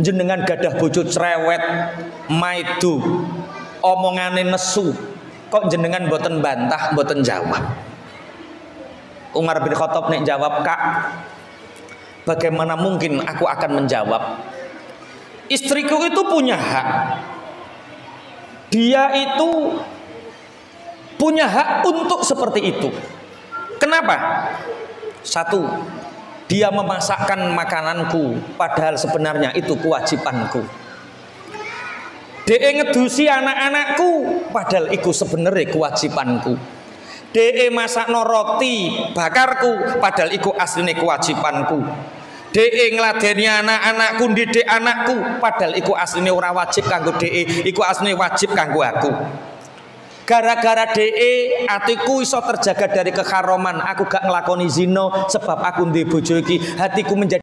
jenengan gadah bojo cerewet maidu omongane nesu. Kok jenengan boten bantah boten jawab? Umar bin Khattab nek jawab kak. Bagaimana mungkin aku akan menjawab? Istriku itu punya hak. Dia itu punya hak untuk seperti itu. Kenapa? Satu dia memasakkan makananku padahal sebenarnya itu kewajibanku. DE ngedusi anak-anakku padahal itu sebenarnya kewajibanku. DE masak roti bakarku padahal itu aslinya kewajibanku. DE ngladeni anak-anakku didik anakku padahal itu aslinya ora wajib kanggo DE iku aslinya wajib kanggo aku gara-gara DE atiku iso terjaga dari kekaroman. Aku gak ngelakoni zino sebab aku di bojo iki. Hatiku menjadi